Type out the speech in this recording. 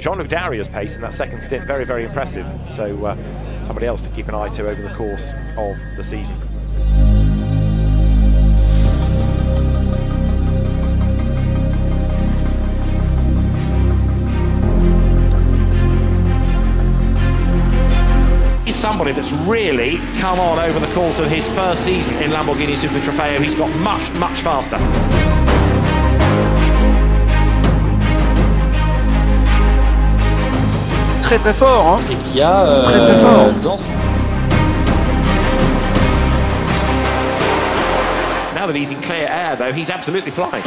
Jean-Luc D'Auria's pace in that second stint, very, very impressive. So uh, somebody else to keep an eye to over the course of the season. He's somebody that's really come on over the course of his first season in Lamborghini Super Trofeo. He's got much, much faster. Très très fort, hein Et qui a euh, Très, très fort. dans son Now that he's in clear air, though, he's absolutely flying.